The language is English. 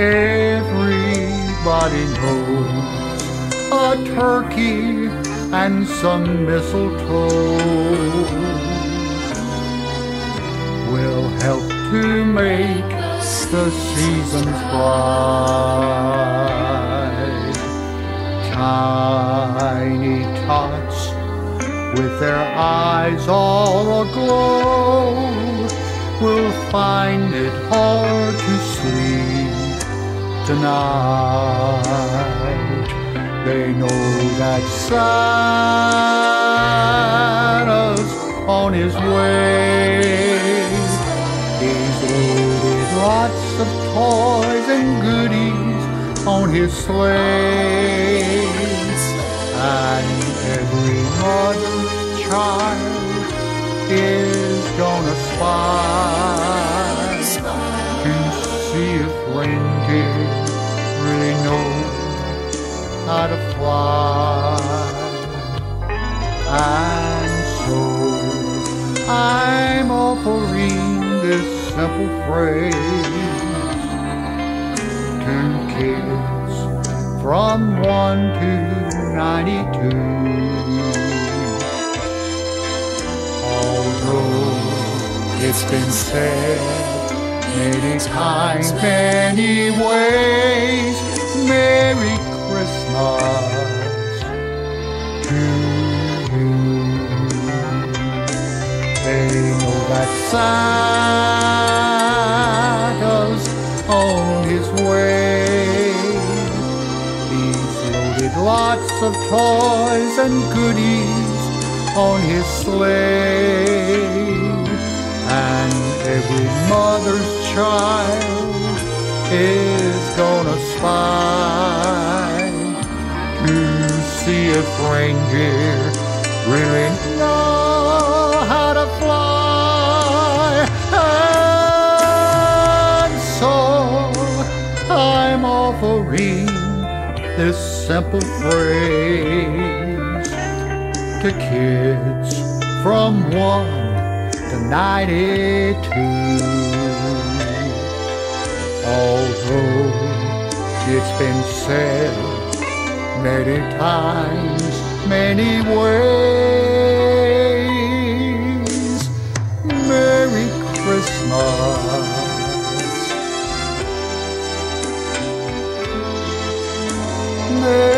Everybody knows a turkey and some mistletoe will help to make the seasons bright. Tiny tots with their eyes all aglow will find it tonight. They know that Santa's on his way. He's loaded lots of toys and goodies on his sleigh. And every mother's child is gonna spy see if reindeer really know how to fly. And so I'm offering this simple phrase to kids from 1 to 92. Although it's been said many times, many ways, Merry Christmas to you. They know that Santa's on his way. He's loaded lots of toys and goodies on his sleigh. Every mother's child is gonna spy to see if reindeer really know how to fly. And so I'm offering this simple phrase to kids from 1 to 92. Although it's been said many times, many ways, Merry Christmas. Merry